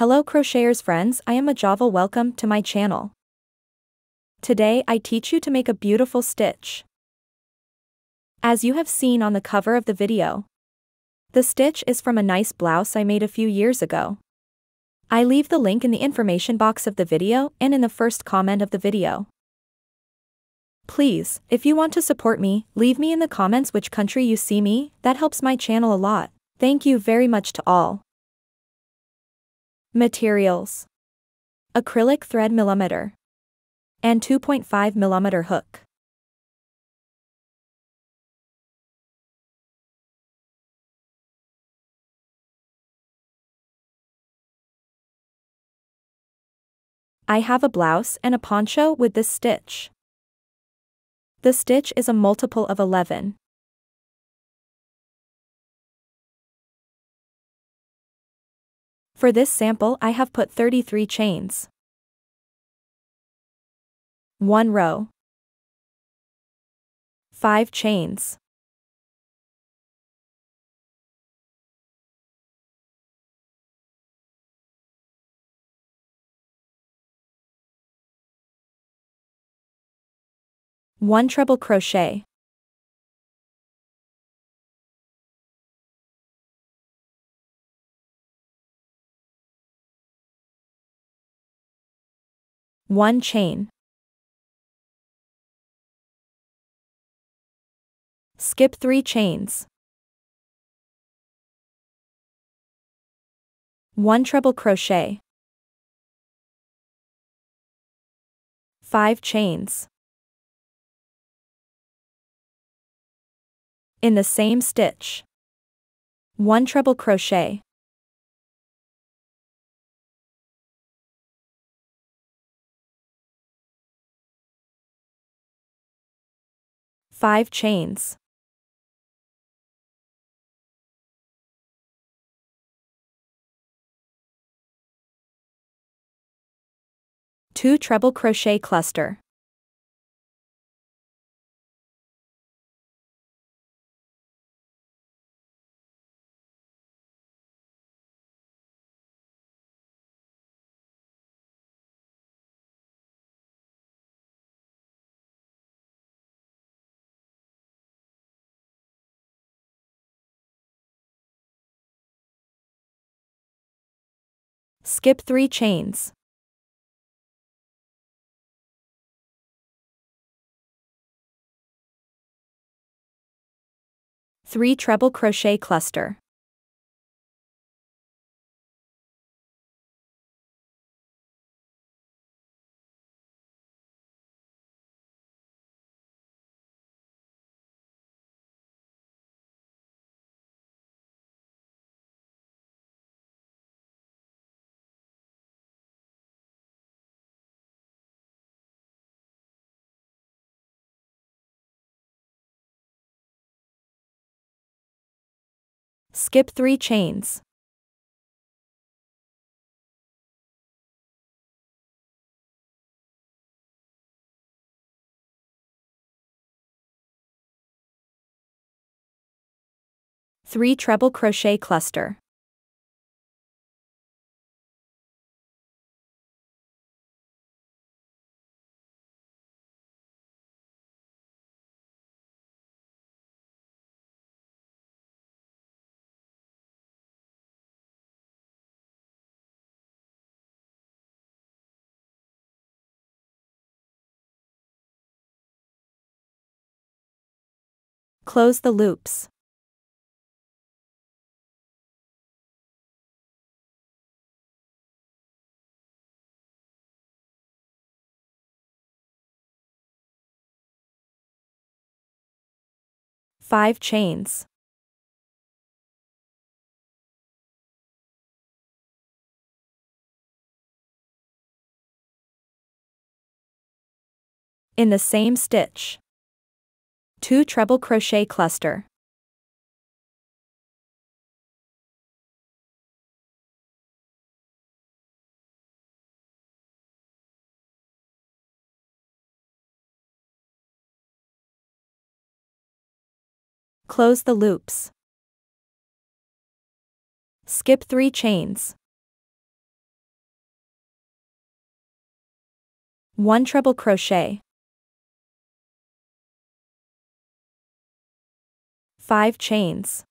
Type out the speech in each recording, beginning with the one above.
Hello crocheters friends, I am Majovel welcome to my channel. Today I teach you to make a beautiful stitch. As you have seen on the cover of the video. The stitch is from a nice blouse I made a few years ago. I leave the link in the information box of the video and in the first comment of the video. Please, if you want to support me, leave me in the comments which country you see me, that helps my channel a lot. Thank you very much to all. Materials. Acrylic thread millimeter. And 2.5 millimeter hook. I have a blouse and a poncho with this stitch. The stitch is a multiple of 11. For this sample I have put 33 chains. 1 row. 5 chains. One treble crochet. One chain. Skip 3 chains. 1 treble crochet. 5 chains. In the same stitch. 1 treble crochet. 5 chains. Two treble crochet cluster. Skip 3 chains. Three treble crochet cluster. Skip 3 chains. Three treble crochet cluster. Close the loops. Five chains. In the same stitch. 2 treble crochet cluster. Close the loops. Skip 3 chains. 1 treble crochet. 5 chains.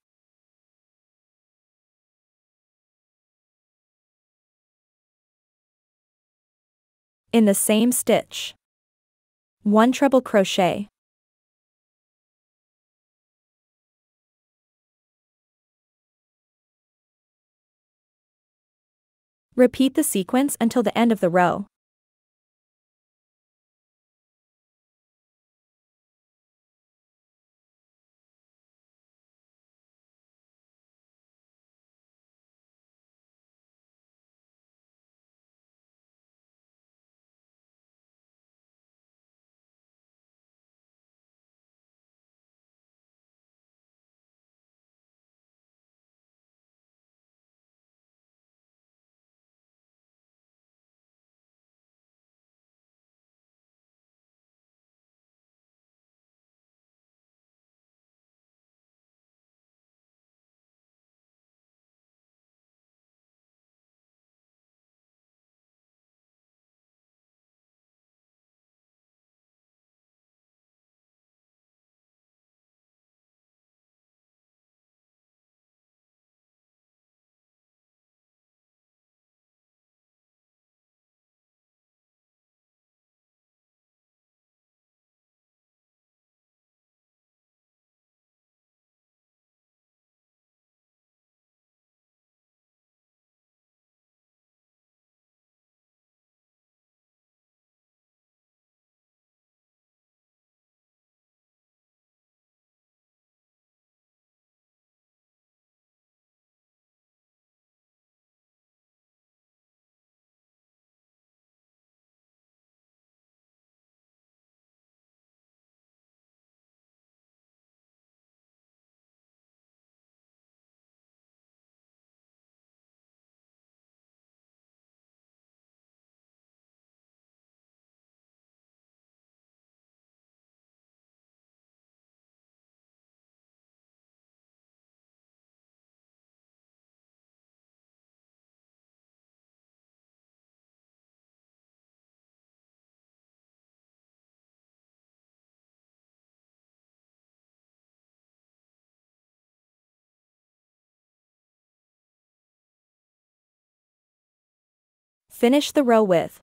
In the same stitch. 1 treble crochet. Repeat the sequence until the end of the row. Finish the row with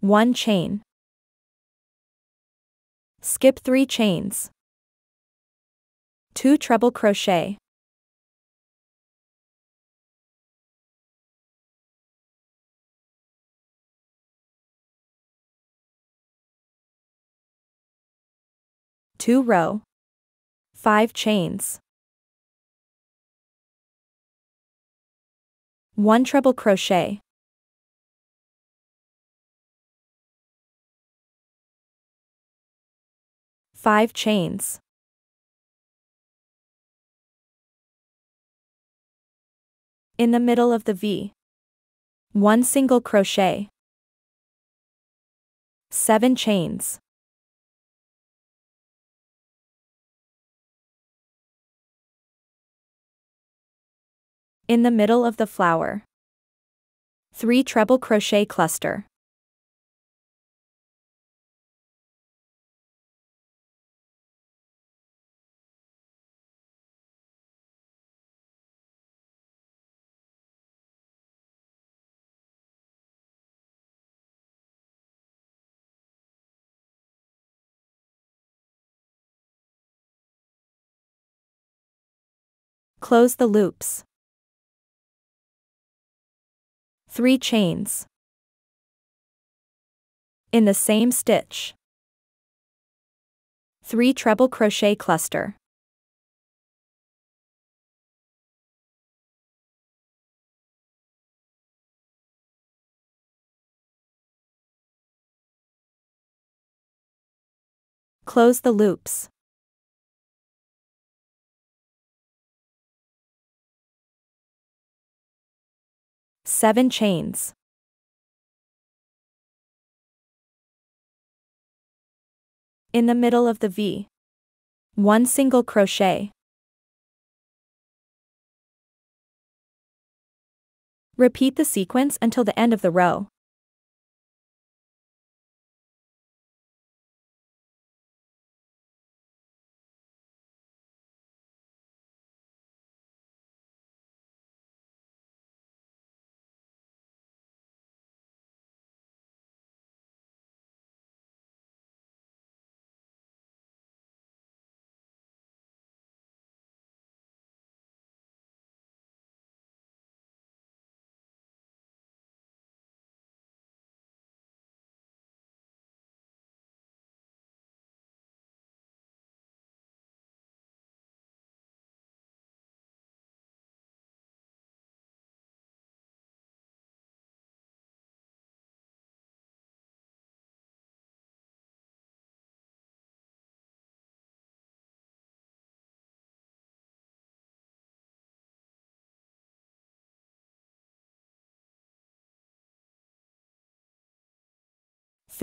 one chain. Skip 3 chains. 2 treble crochet. Two row. 5 chains. 1 treble crochet. Five chains. In the middle of the V. One single crochet. Seven chains. In the middle of the flower. 3 treble crochet cluster. Close the loops. 3 chains. In the same stitch. 3 treble crochet cluster. Close the loops. seven chains. In the middle of the V. One single crochet. Repeat the sequence until the end of the row.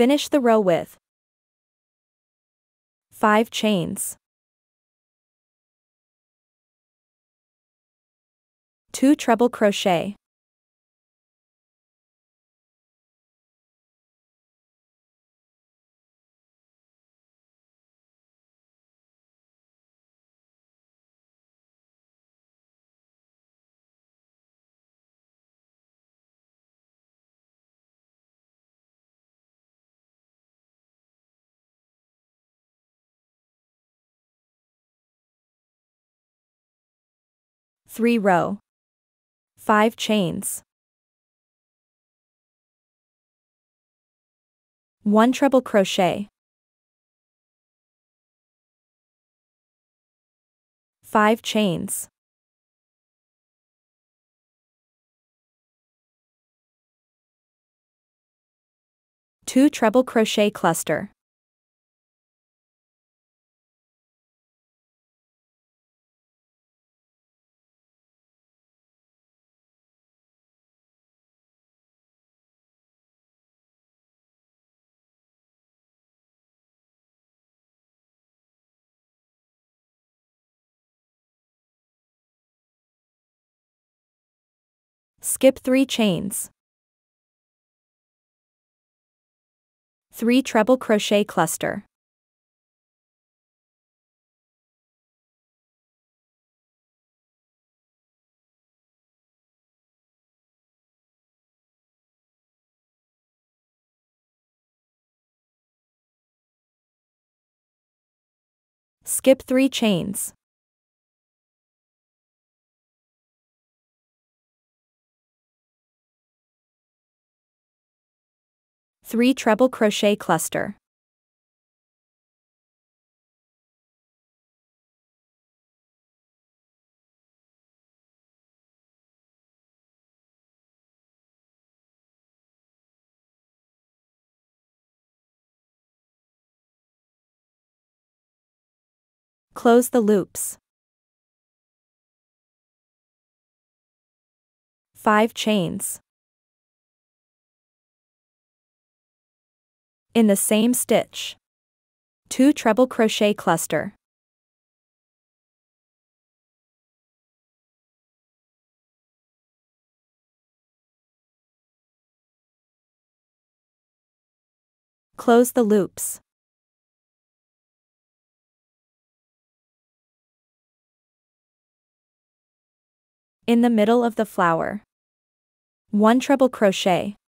Finish the row with 5 chains. 2 treble crochet. Three row. Five chains. One treble crochet. Five chains. Two treble crochet cluster. Skip 3 chains. 3 treble crochet cluster. Skip 3 chains. Three treble crochet cluster. Close the loops. 5 chains. In the same stitch. 2 treble crochet cluster. Close the loops. In the middle of the flower. 1 treble crochet.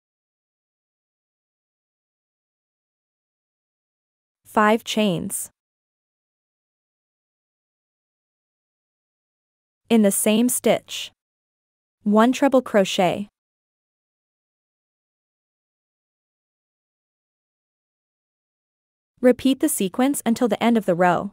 5 chains. In the same stitch. 1 treble crochet. Repeat the sequence until the end of the row.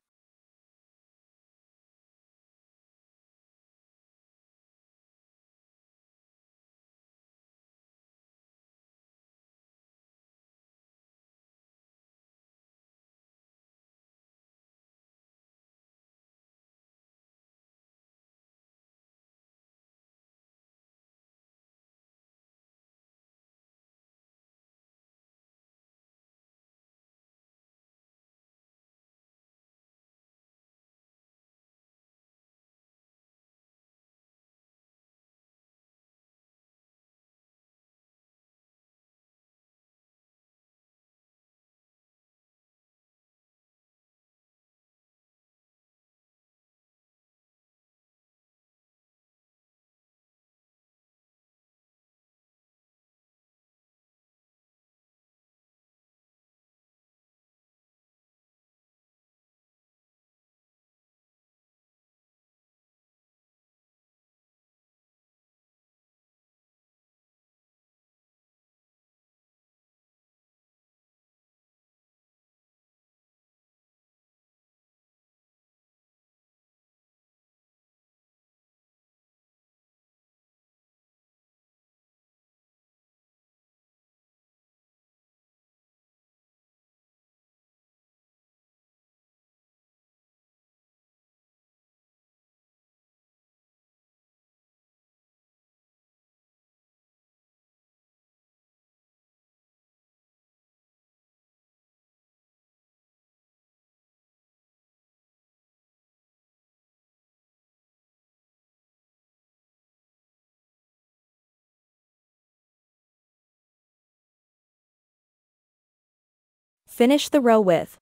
Finish the row with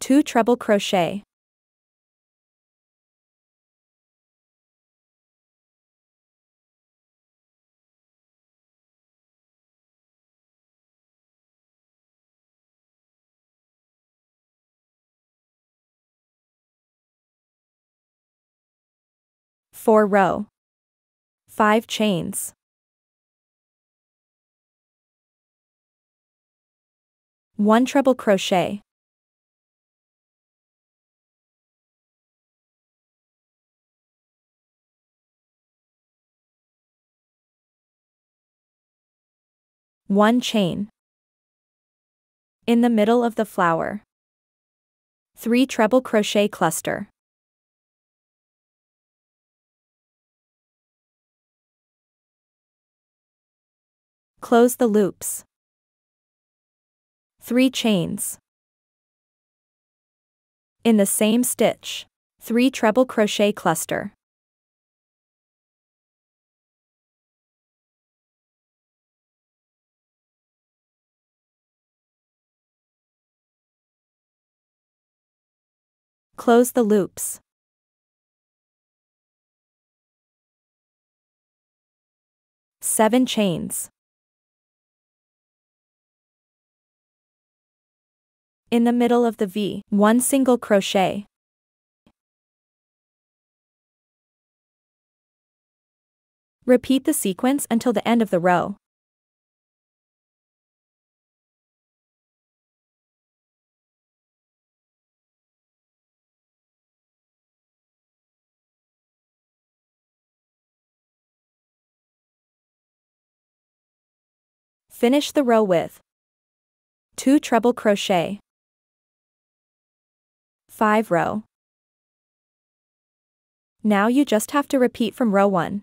2 treble crochet. Four row. Five chains. One treble crochet. One chain. In the middle of the flower. 3 treble crochet cluster. Close the loops. 3 chains. In the same stitch, 3 treble crochet cluster. Close the loops. Seven chains. In the middle of the V, one single crochet. Repeat the sequence until the end of the row. Finish the row with 2 treble crochet. 5 row. Now you just have to repeat from row 1.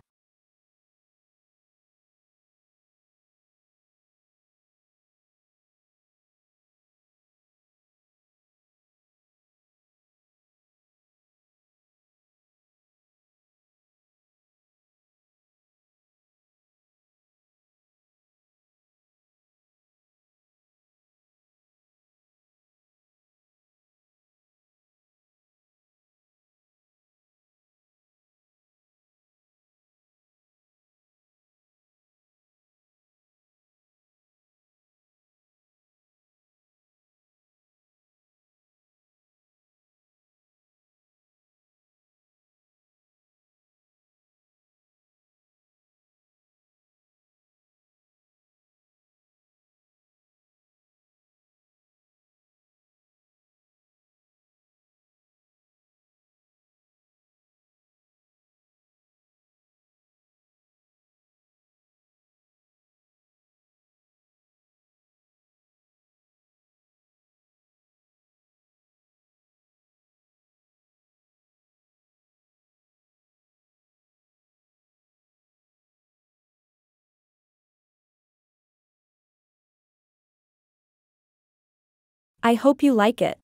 I hope you like it.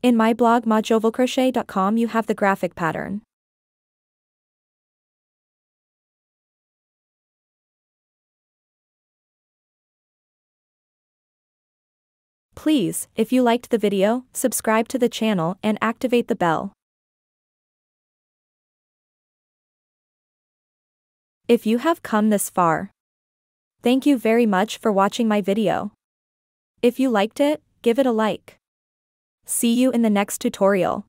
In my blog majovelcrochet.com you have the graphic pattern. Please, if you liked the video, subscribe to the channel and activate the bell. If you have come this far, thank you very much for watching my video. If you liked it, give it a like. See you in the next tutorial.